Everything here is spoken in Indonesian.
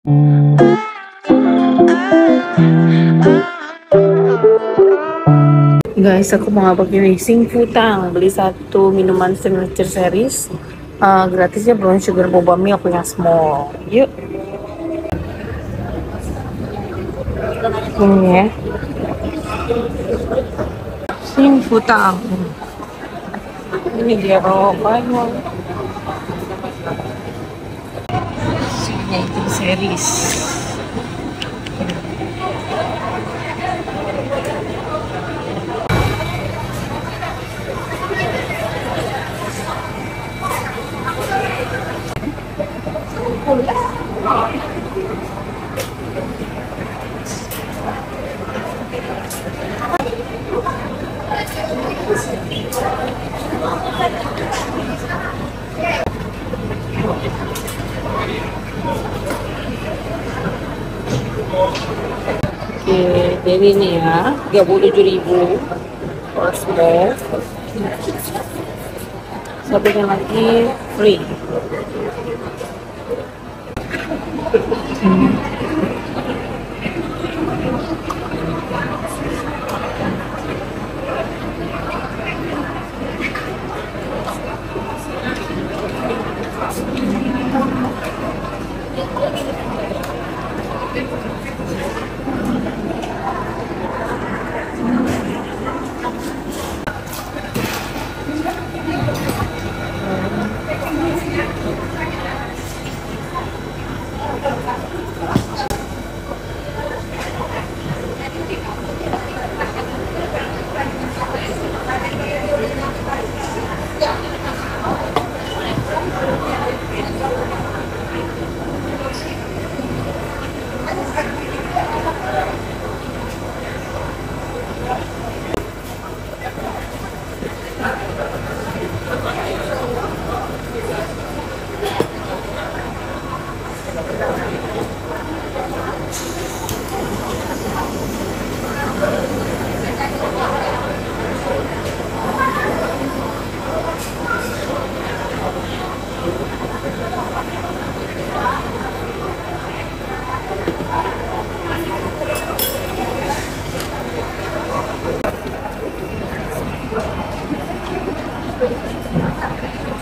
Guys, aku mau pakai sing futang beli satu minuman signature series. Uh, gratisnya brown sugar boba milk yang small. Yuk. Ini ya. Sing futang. Ini dia rokoknya signature series Oke, jadi ini ya, 37.000 for small. Satunya lagi free. Hmm. すいません。